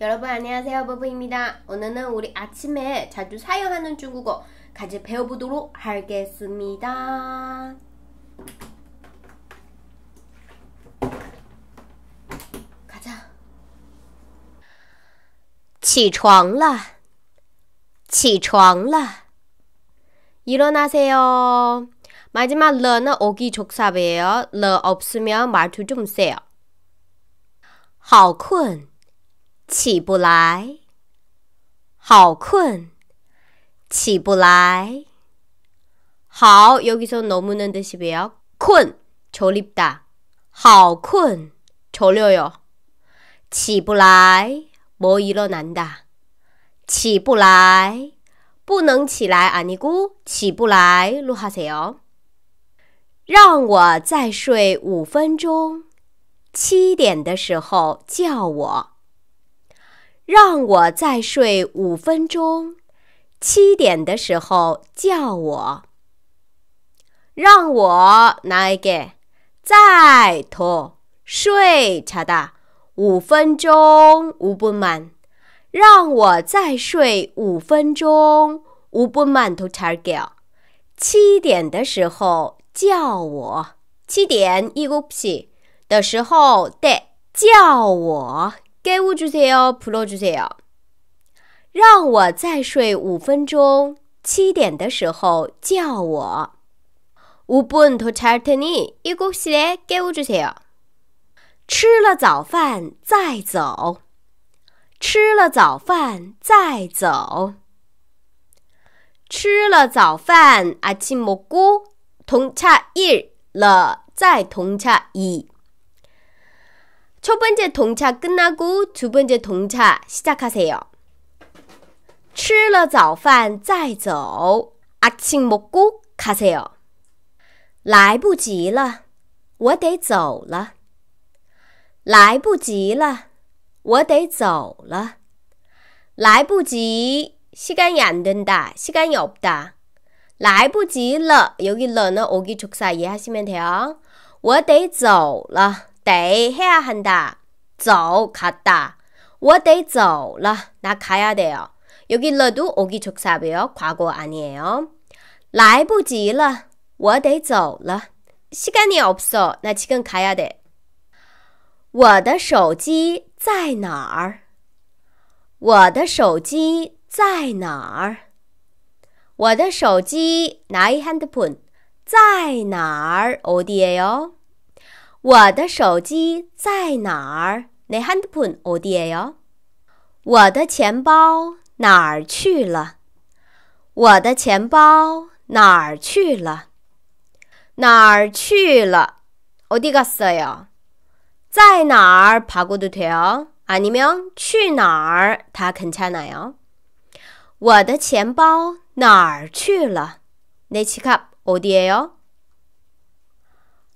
여러분 안녕하세요. 버브입니다. 오늘은 우리 아침에 자주 사용하는 중국어 같이 배워보도록 하겠습니다. 가자. 起床了.起床了. 일어나세요. 마지막 러는 오기 족삽이에요. 러 없으면 말투 좀 세요. 好困 起不来，好困，起不来。好，여기서너무는뜻이에요困，졸립 다。 好困，졸려 요。 起不来，못일어난 다。 起不来，不能起来아니고起不来로하세 요。 让我再睡五分钟，七点的时候叫我。 让我再睡五分钟，七点的时候叫我。让我哪一个再拖睡差的五分钟五不慢。让我再睡五分钟五不慢都差个。七点的时候叫我。七点一个起的时候得叫我。깨워주세 요， 불러주세 요。 让我再睡五分钟，七点的时候叫我。五분더잘테니일곱시에깨워주세 요。 吃了早饭再走。吃了早饭再走。吃了早饭아침먹고동차일了，再동차 이。 첫 번째 동차 끝나고 두 번째 동차 시작하세요. 吃了早饭再走. 아침 먹고 가세요. 来不及了,我得走了.来不及了,我得走了.来不及 시간이 안 된다. 시간이 없다. 来不及了 여기 러는 오기 족사 이해하시면 돼요. 我得走了. 得 해야 한다. 走 갔다. 我得走了. 나 가야 돼요. 여기 러도 오기 족사고요. 과거 아니에요. 来不及了.我得走了. 시간이 없어. 나 지금 가야 돼. 我的手机在哪儿?我的手机在哪儿?我的手机 나의 핸드폰 在哪儿? 어디에요? 我的手机在哪儿？那 handphone 어디에 요？ 我的钱包哪儿去了？我的钱包哪儿去了？哪儿去了？어디갔어 요？ 在哪儿？爬过的腿哦。啊，你们去哪儿？他肯查哪요我的钱包哪儿去了？내지갑어디에 요？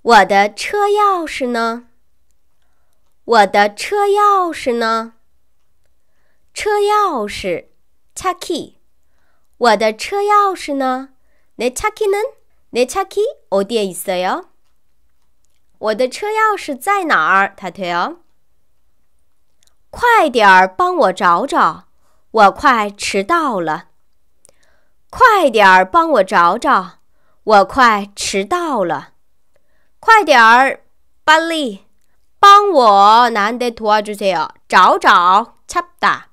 我的车钥匙呢？我的车钥匙呢？车钥匙，차 키。 我的车钥匙呢？내차키 는？ 내차키어디에있어 요？ 我的车钥匙在哪儿？他推哦。快点儿帮我找找，我快迟到了。快点儿帮我找找，我快迟到了。 快点儿，빨리帮我나한테도와주세 요。 找找，찾 다。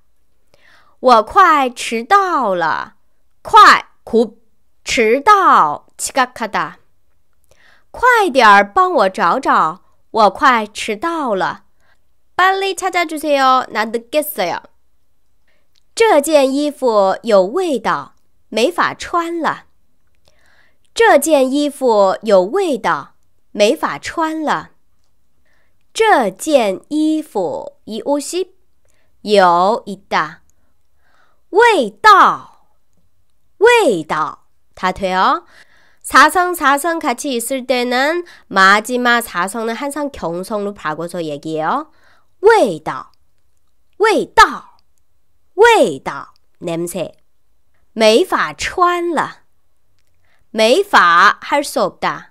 我快迟到了，快，곧迟到，지각하 다。 快点儿帮我找找，我快迟到了，빨리찾아주세 요， 나늦겠어 요。 这件衣服有味道，没法穿了。这件衣服有味道。 没法穿了。这件衣服이옷이요있다味道，味道，다돼요사성사성같이있을때는마지막사성은항상경성으로바꿔서얘기해요味道，味道，味道，냄새没法穿了，没法할수없다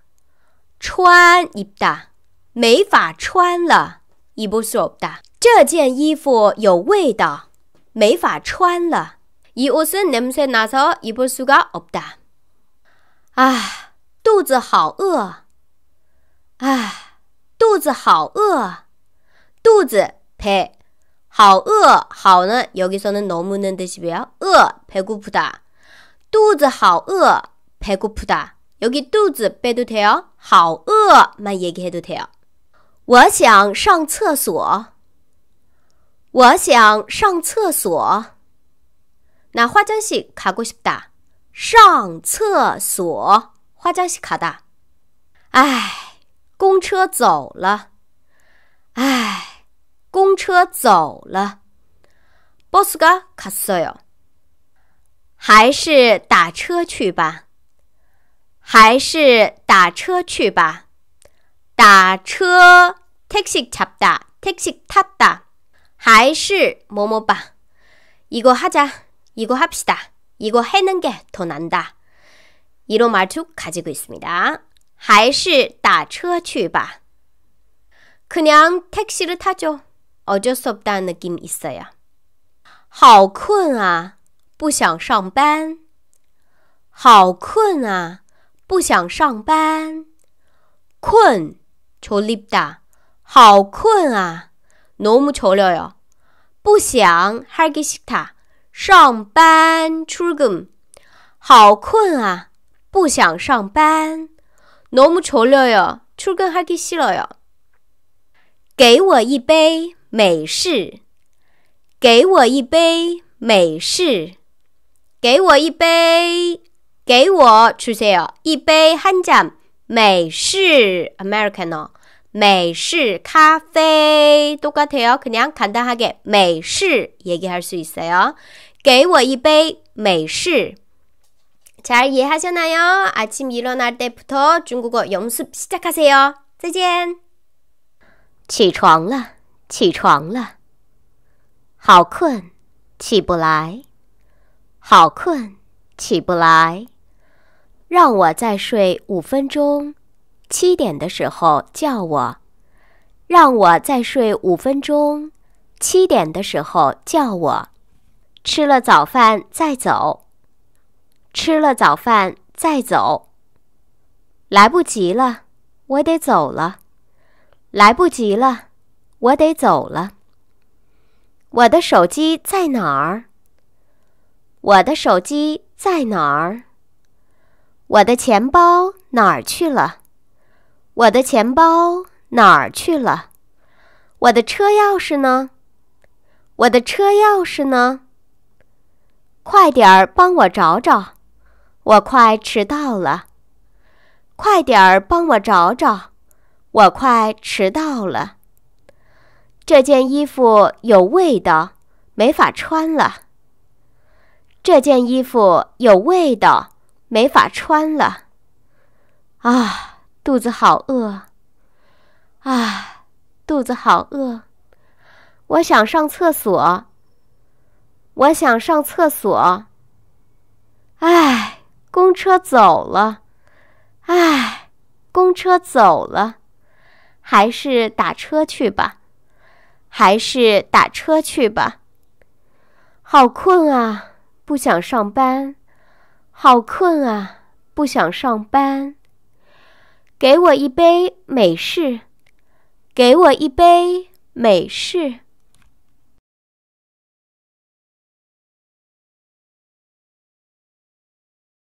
穿입다没法穿了，입을수없다 这件衣服有味道，没法穿了。이옷은냄새나서입을수가없다啊，肚子好饿！啊，肚子好饿！肚子배好饿，好呢？여기서는너무는뜻이고요饿，배고프다肚子好饿，배고프다 여기肚子빼도돼요好饿만얘기해도돼요我想上厕所。我想上厕所。나화장실가고싶다上厕所，화장실가다唉，公车走了。唉，公车走了。버스가갔어 요。 还是打车去吧。 还是打车去吧。打车택시잡다택시탔 다。 还是뭐뭐 봐。 이거하자이거합시다 이거 해는 게 더 난다. 이런 말투 가지고 있습니다. 还是打车去吧. 그냥 택시를 타죠. 어쩔 수 없다는 느낌 있어요. 好困啊,不想上班.好困啊, 不想上班. 졸립다. 好困啊, 너무 졸려요. 不想 하기 싫다. 上班출근好困啊，不想上班。너무졸려요출근하기싫어요给我一杯美式。给我一杯美式。给我一杯。 给我주세요一杯한잔美式 Americano。美式咖啡똑같아요 그냥 간단하게 美式 얘기할 수 있어요. 给我一杯美式잘 이해하셨나요? 아침 일어날 때부터 중국어 연습 시작하세요. 再见。起床了，起床了。好困，起不来，好困，起不来。 让我再睡五分钟。七点的时候叫我，让我再睡五分钟。七点的时候叫我，吃了早饭再走。吃了早饭再走。来不及了，我得走了。来不及了，我得走了。我的手机在哪儿？我的手机在哪儿？我的钱包哪儿去了？我的钱包哪儿去了？我的车钥匙呢？我的车钥匙呢？快点儿帮我找找，我快迟到了。快点儿帮我找找，我快迟到了。这件衣服有味道，没法穿了。这件衣服有味道，没法穿了。啊！肚子好饿，啊，肚子好饿！我想上厕所，我想上厕所。唉，公车走了，唉，公车走了，还是打车去吧，还是打车去吧。好困啊，不想上班，好困啊，不想上班。给我一杯美式，给我一杯美式。